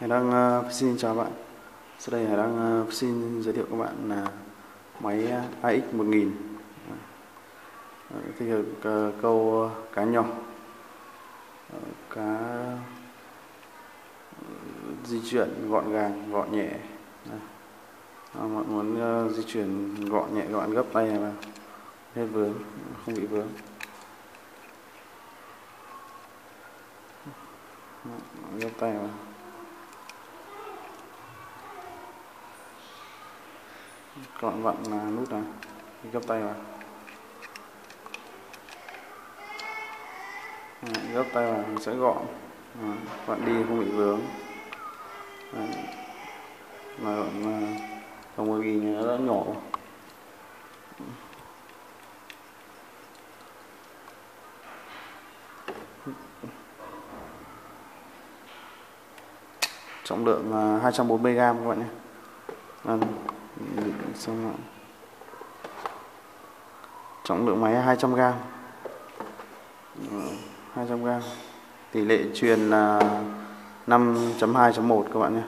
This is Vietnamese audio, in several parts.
Hải đang uh, ờ, xin chào bạn. Sau đây Hải đang uh, ờ, xin giới thiệu các bạn là máy AX1000 thích hợp uh, câu cá nhỏ, cá di chuyển gọn gàng, gọn nhẹ. À, bạn muốn uh, di chuyển gọn nhẹ, gọn gấp tay này vào, hết vướng, không bị vướng. gấp tay vào. Gọn vặn là nút này. Gấp tay vào. Đấy, gấp tay vào sẽ gọn. Đấy, vặn đi không bị vướng. Đấy. là gọn đồng gì nghìn nó đã nhỏ trọng lượng à, 240 g các bạn nhé. Vâng xong rồi. trọng lượng máy 200 g 200 g tỷ lệ truyền là 5.2.1 các bạn nhé.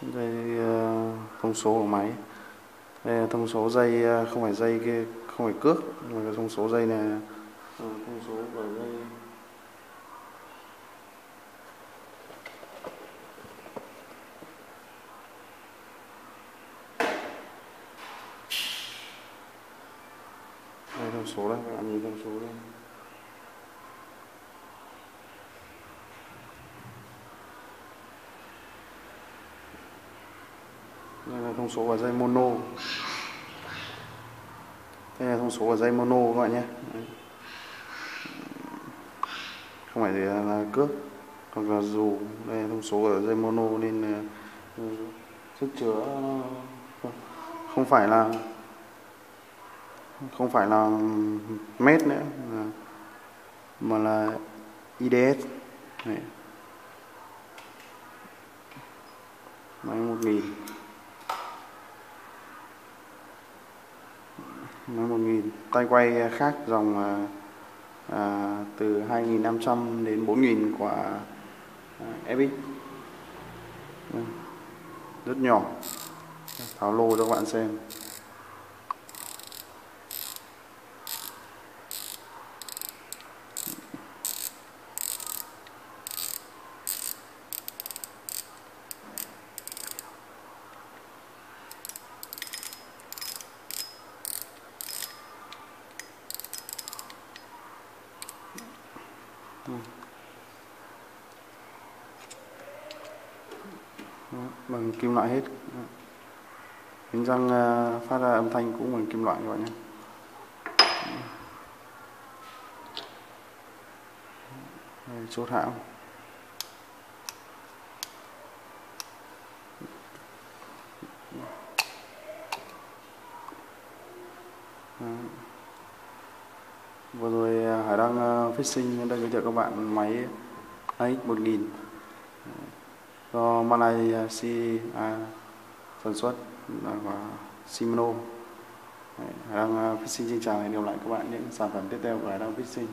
Đây ờ, thông số của máy. Đây là thông số dây ờ, không phải dây kia, không phải cước, mà là thông số dây này. Ờ, thông số của dây đây thông số đây các bạn nhìn thông số đây đây là thông số của dây mono. Đây là thông số của dây mono các bạn nhé. Đấy. không phải là, là cước hoặc là dù. Đây là thông số của dây mono nên là ừ, sức chứa không phải là không phải là mét nữa mà là IDS Đấy. máy một nghìn. Máy một nghìn. Tay quay khác dòng à, à từ 2.500 đến 4.000 của à, FX rất nhỏ. Tháo lô cho các bạn xem. Bằng kim loại hết. Miếng răng à, phát ra âm thanh cũng bằng kim loại các bạn nhé. Đây, chốt hãm vừa rồi à, Hải Đăng à, Fishing đang giới thiệu các bạn máy AX1000 do Malaysia sản xuất và Shimano. Đang phát sinh xin chào và hẹn gặp lại các bạn những sản phẩm tiếp theo của đang phát sinh